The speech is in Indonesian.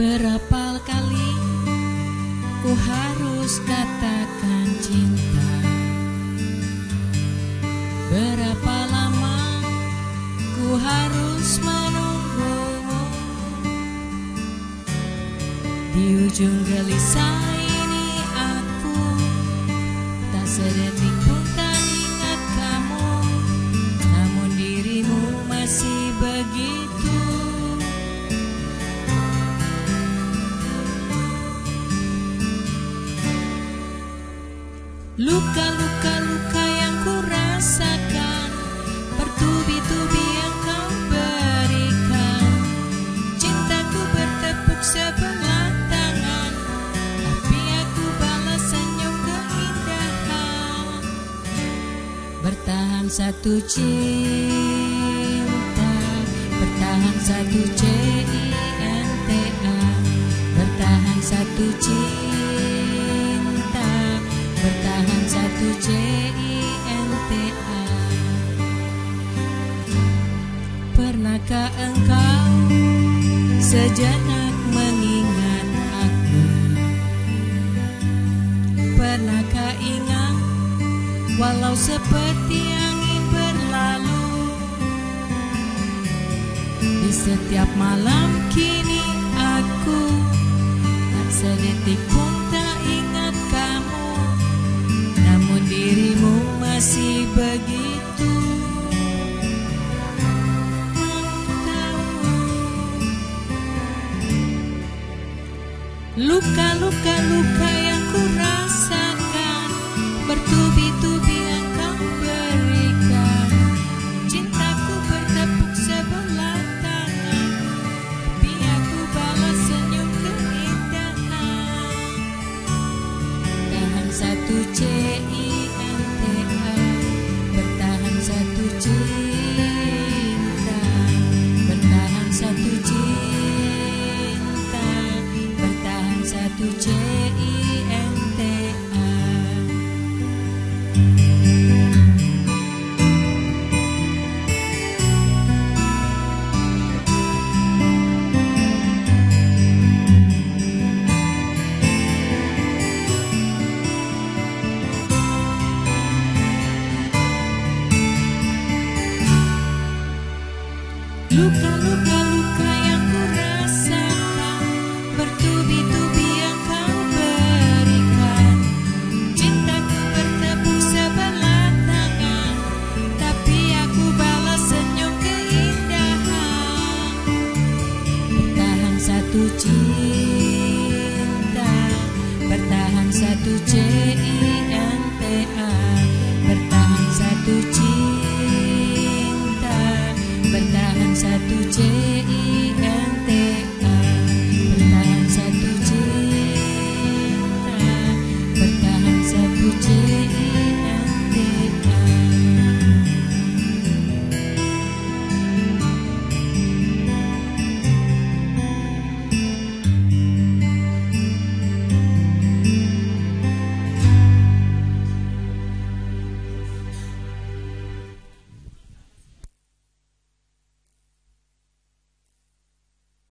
Berapa kali ku harus katakan cinta. Berapa lama ku harus menunggumu? Di ujung gelisah ini aku Tak sedetik Luka-luka luka yang ku rasakan Bertubi-tubi yang kau berikan. Cintaku bertepuk sebelah tangan Tapi aku balas senyum keindahan. Bertahan satu cinta Bertahan satu C-I-N-T-A Bertahan satu cinta Satu C-I-N-T-A Pernahkah engkau sejenak mengingat aku? Pernahkah ingat walau seperti angin berlalu? Di setiap malam kini aku Tak sedetik pun Luka-luka luka yang ku rasakan. Bertubi-tubi Bertahan satu cinta Bertahan satu cinta